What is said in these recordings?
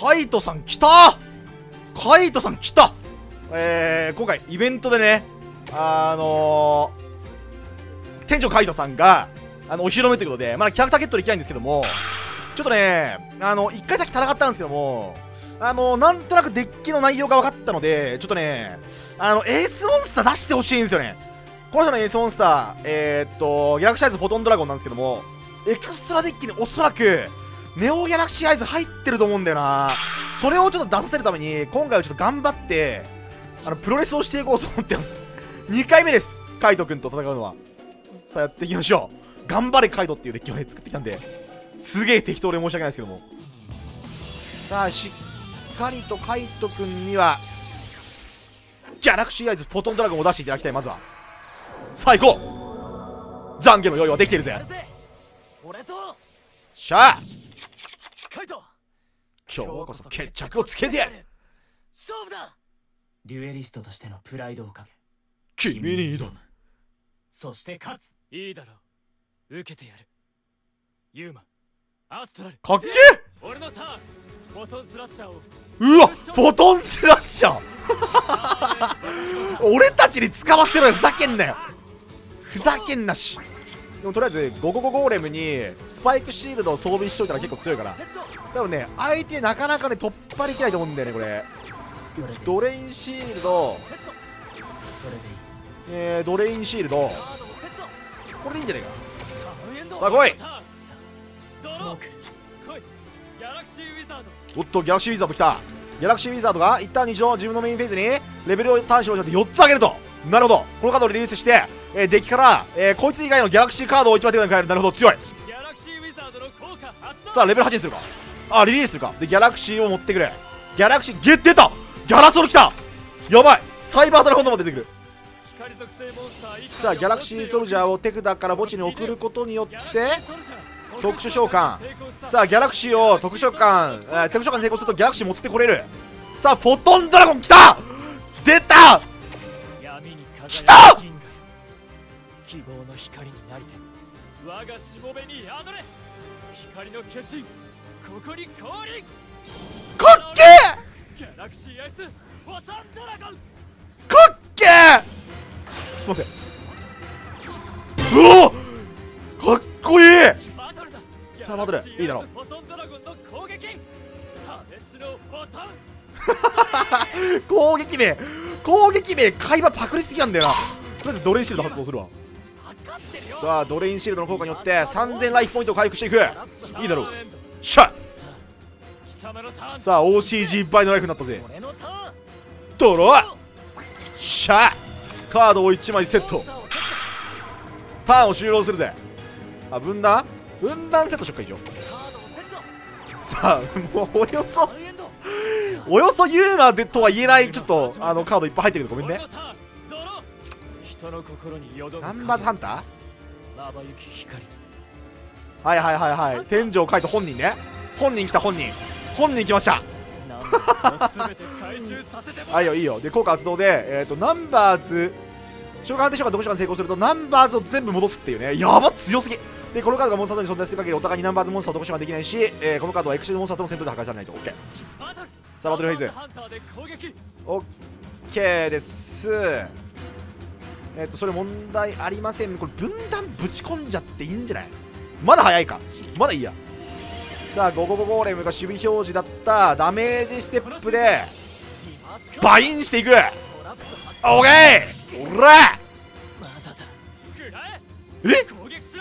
カイトさん来たカイトさん来たえー、今回イベントでね、あのー、店長カイトさんが、あの、お披露目ということで、まだキャラクターゲットできないんですけども、ちょっとね、あの、一回先戦ったんですけども、あの、なんとなくデッキの内容が分かったので、ちょっとね、あの、エースモンスター出してほしいんですよね。この人のエースモンスター、えー、っと、ギャラクシーアイズフォトンドラゴンなんですけども、エクストラデッキにおそらく、ネオギャラクシーアイズ入ってると思うんだよな。それをちょっと出させるために、今回はちょっと頑張って、あの、プロレスをしていこうと思ってます。2回目です。カイト君と戦うのは。さあ、やっていきましょう。頑張れカイトっていうデッキをね、作ってきたんで、すげえ適当で申し訳ないですけども。さあ、しっかりとカイト君には、ギャラクシーアイズフォトンドラゴンを出していただきたい、まずは。さあ、行こう懺悔の用意はできているぜ。しゃあ今日こそ決着をつけてやる。勝負だ。デュエリストとしてのプライドをかけ君に挑む。そして勝つ。いいだろう。受けてやる。ユーマ。アストラル。かっけ俺のターン。フォトンスラッシャーを。うわフォトンスラッシャー。俺たちに使わせろよ。ふざけんなよ。ふざけんなしでもとりあえずゴゴゴゴーレムにスパイクシールドを装備しといたら結構強いから。多分ね相手なかなかね突破できないと思うんだよねこれ。ドレインシールド。えー、ドレインシールド。これでいいんじゃねえか。さあ来い。おっとギャラクシーウィザード来た。ギャラクシーウィザードが一旦日常自分のメインフェーズにレベルを短縮して4つ上げると。なるほど。このカードをリリースしてえー、デッキから、えー、こいつ以外のギャラクシーカードを一番手札に変える。なるほど強い。さあレベル8にするか。あリリースするか。でギャラクシーを持ってくれ。ギャラクシーゲッ出た。ギャラソル来た。やばい。サイバードラゴンドも出てくる。さあギャラクシーソルジャーを手札から墓地に送ることによって特殊召喚。さあギャラクシーを特殊召喚、えー、特殊召喚成功するとギャラクシー持ってこれる。さあフォトンドラゴン来た。出た。来た希望の光になりて。我がしもべに宿れ。光の化身。ここに降臨。かっけー！ギャラクシーアイスフォトンドラゴン！かっけー！ちょっと待って。うおかっこいい！さあバトルいいだろう。攻撃！名。攻撃名会話パクリすぎなんだよな。とりあえずドレインシールド発動するわさあドレインシールドの効果によって3000ライフポイントを回復していく。いいだろう。しゃさあ OCG 倍のライフになったぜ。ドローしゃカードを1枚セット。ターンを終了するぜ。あ分断？分断セットしよっか以上さあもうおよそおよそユーマでとは言えないちょっとあのカードいっぱい入ってるけどごめんね。ナンバーズハンター？はいはいはいはい。天井書いた本人ね。本人来た本人。本人来ました。はいよいいよ。で効果発動でえっ、ー、とナンバーズ。召喚判定召喚読書が成功するとナンバーズを全部戻すっていうね。やば強すぎ。でこのカードがモンスターに存在する限りお互いにナンバーズモンスターを読書ができないし、えー、このカードはエクシルモンスターとの戦闘で破壊されないと OK さあバトルフェイズ。OK ですえっ、とそれ問題ありません。これ分断ぶち込んじゃっていいんじゃない？まだ早いか。まだいいや。さあゴゴゴゴーレムが守備表示だった。ダメージステップでバインしていく。オーケー！おらえ？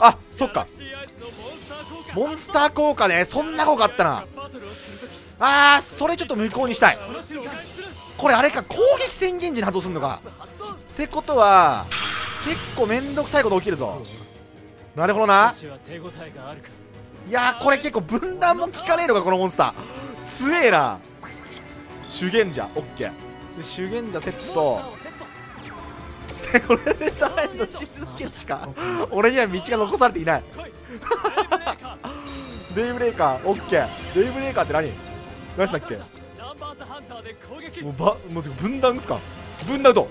あそっか。モンスター効果ね。そんな効果あったな。あーそれちょっと無効にしたい。これあれか攻撃宣言時に発動するのか。ってことは結構めんどくさいこと起きるぞ。なるほどな。いやこれ結構分断も効かねえのかこのモンスター。強えな。修験者オッケー。で修験者セット。これでダメのし続けるしか俺には道が残されていない。デイブレーカー。オッケー。デイブレーカーって何？何だっけ？もうばもう分断打つか？分断打と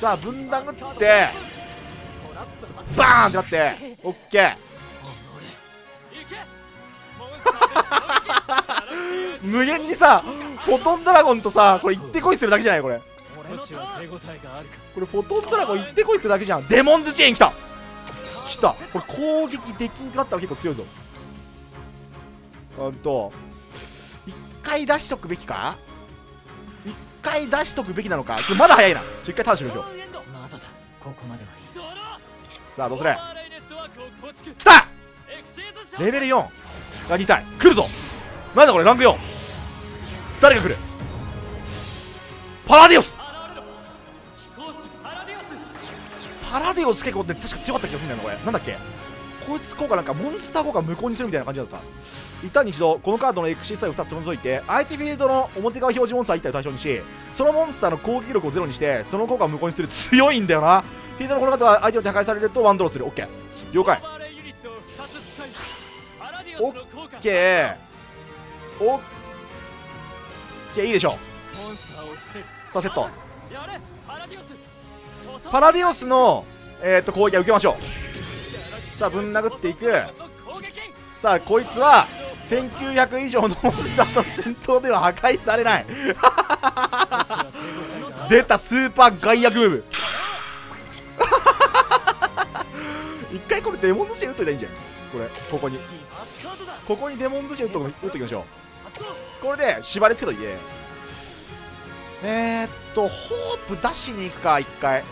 さあ分断打ってバーンってなってオッケー。無限にさフォトンドラゴンとさこれ行ってこいするだけじゃないこれ。これフォトンドラゴン行ってこいするだけじゃん。デモンズチェーン来た。来た。これ攻撃できんくなったら結構強いぞ。ほんと一回出しとくべきか？一回出しとくべきなのか？ちょっとまだ早いな。ちょ一回ターンしましょう。まここまではいい。ドロさあどうする？オーバーレイネットワークを構築来た！レベル4が2体。来るぞ。なんだこれランク4誰が来る？パラディオス。パラディオス結構ね確か強かった気がするんだよなこれ。なんだっけ？こいつ効果なんかモンスター効果無効にするみたいな感じだった。一旦に一度このカードのエクシーサイを2つ取り除いて相手フィールドの表側表示モンスター1体を対象にしそのモンスターの攻撃力をゼロにしてその効果を無効にする強いんだよな。フィールドのこのカードは相手を破壊されるとワンドローする。オッケー。了解。オーバー。レイユニットを2つ使いいいでしょう。さあセット。パラディオス。の、えー、と攻撃は受けましょうさあぶん殴っていく。さあこいつは1900以上のモンスターとの戦闘では破壊されない。出たスーパー外役ムーブ。一回これデモンズシェル打っといたらいいんじゃん。これここに。ここにデモンズシェル打っときましょう。これで縛りつけといて。えー、っとホープ出しに行くか一回。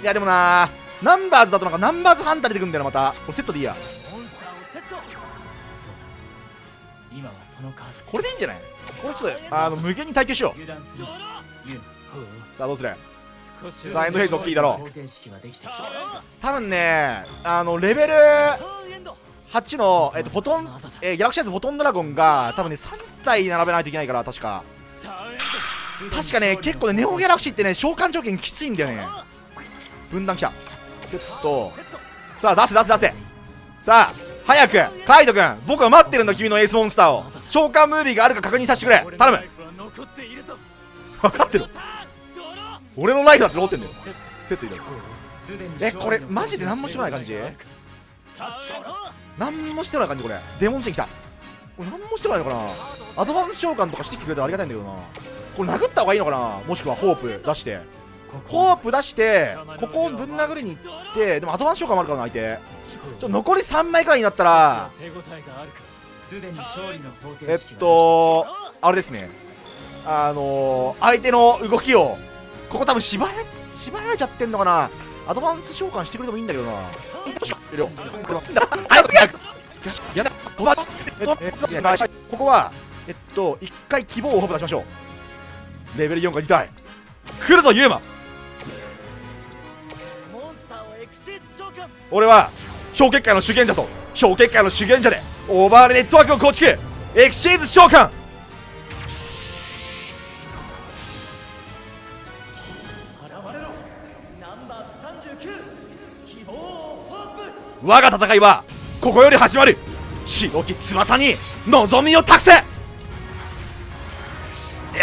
いやでもなナンバーズだとなんかナンバーズハンター出てくるんだよなまた。これセットでいいや。これでいいんじゃない？これちょっとあの無限に耐久しよう。さあどうする？さあエンドフェイズ大きいだろ方程式はできてきた。多分ねあのレベル8の、えっと、フォトン、えーギャラクシーアイズフォトンドラゴンが多分ね3体並べないといけないから確か。確かね結構ねネオギャラクシーってね召喚条件きついんだよね。分断きたセットさあ出せ出せ出せ。さあ早くカイト君僕は待ってるんだ君のエースモンスターを。召喚ムービーがあるか確認させてくれ。頼む。分かってる。俺のナイフだって残ってんだよ。セットセットいいだろ。すでにえこれマジで何もしてこない感じ？何もしてこない感じこれ。デモンチェン来た。これ何もしてこないのかな？アドバンス召喚とかしてきてくれたらありがたいんだけどな。これ殴った方がいいのかな？もしくはホープ出して。ホープ出してここをぶん殴りに行ってでもアドバンス召喚もあるからな相手。ちょ残り3枚くらいになったらえっとあれですね。あのー、相手の動きをここ多分縛られ縛られちゃってんのかな。アドバンス召喚してくれてもいいんだけどな。よしいるよこれは早くやるよしやだこはえっとえっとですねここはえっと一回希望をホープ出しましょうレベル4が2体来るぞユーマ俺は氷結界の主権者と氷結界の主権者でオーバーレネットワークを構築。エクシーズ召喚。我が戦いはここより始まる。白き翼に望みを託せ。エ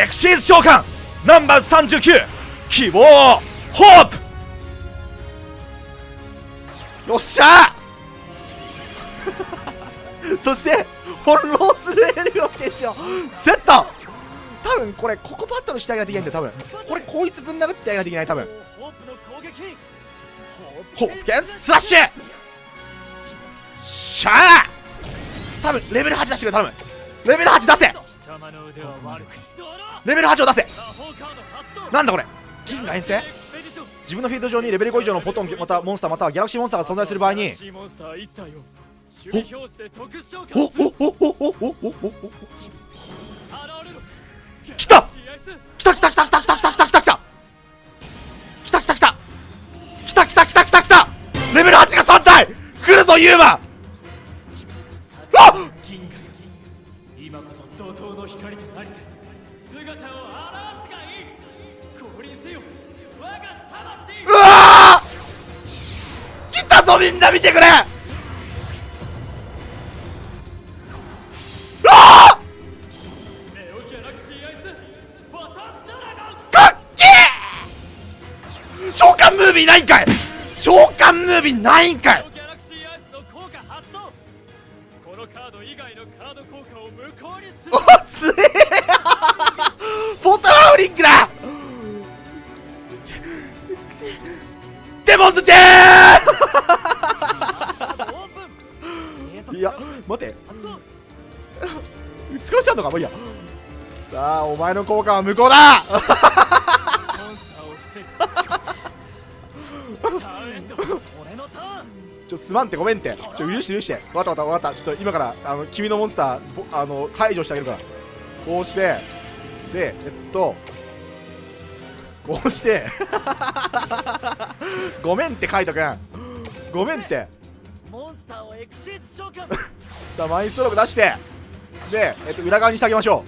クシーズ召喚ナンバー39希望ホープ。よっしゃ！そして翻弄するエルロケーションセット！多分これここバットルしてあげないといけないんだよ多分。これこいつぶん殴ってあげないといけない多分。ホープケンスラッシュ！しゃあ多分レベル8出してくれ頼むレベル8出せ！レベル8を出せ！なんだこれ。銀河遠征？自分のフィールド上にレベル5以上のフォトンまたモンスターまたはギャラクシーモンスターが存在する場合に。新しいモンスター1体を守備表示で特殊召喚するおおおおおおおおお現れろ来た CIS 来た来た来た来た来た来た来た来た来た来た来た来た来た来た来た来た来たレベル8が3体来るぞユーマあっ今こそ怒涛の光となりて姿を現すがいい降臨せようわ来たぞみんな見てくれ！おお。かっけ。召喚ムービーないんかい！召喚ムービーないんかい！おっつえフォトラウリングだ！ンズチェオープン！いや待って。使わしちゃうのか？もういいや。さあお前の効果は無効だ！ちょすまんってごめんって。ちょ許して許して。わかったわかったわかった。ちょっと今からあの君のモンスターぼあの排除してあげるから。こうして。でえっとこうして。ごめんってカイトくん。ごめんって。モンスターをエクシーズ召喚さあマイストローク出して。で、えっと、裏側にしてあげましょ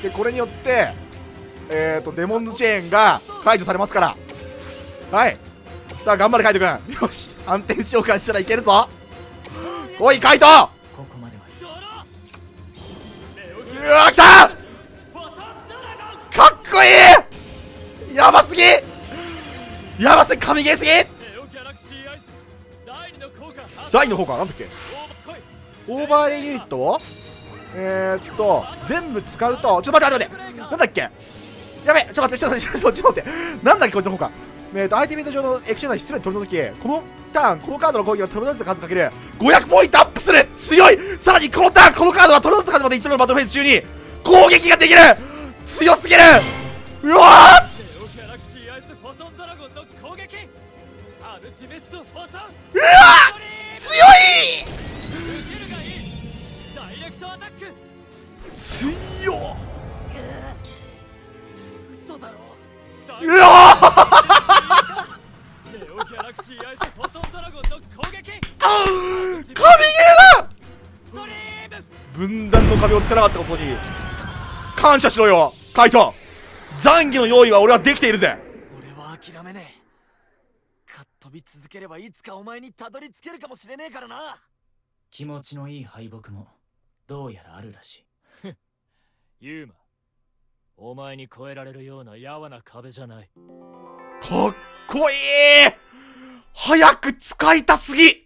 う。でこれによってえっとデモンズチェーンが解除されますから。はい。さあ頑張れカイトくん。よし。安定召喚したらいけるぞ。おいカイト！ここまではうわ来たやばすぎ。やばすぎ神ゲーすぎ。第の効果発第2の方かなんだっけ？オーバーレイユニット？をえー、っと全部使うとちょっと待って待って待って。なんだっけ？やべちょっと待ってちょっと待ってちょっと待って。なんだっけこいつの方かえー、っとアイテムイント上のエクションの必須取り除きこのターンこのカードの攻撃を取り除いた数かける。500ポイントアップする。強い。さらにこのターンこのカードは取り除いた数まで一度のバトルフェイス中に攻撃ができる。強すぎる。うわーフォトンドラゴンの攻撃。アルティメットフォトン。うわ強い！受けるがいい。ダイレクトアタック。強っ嘘だろ最うわネオギャラクシーアイスフォトンドラゴンの攻撃。神ゲーだ！ストリーム。分断の壁をつかなかったことに感謝しろよカイト。残機の用意は俺はできているぜ諦めねえ。かっ飛び続ければいつかお前にたどり着けるかもしれねえからな。気持ちのいい敗北もどうやらあるらしい。ユーマお前に越えられるようなやわな壁じゃない。かっこいい。早く使いたすぎ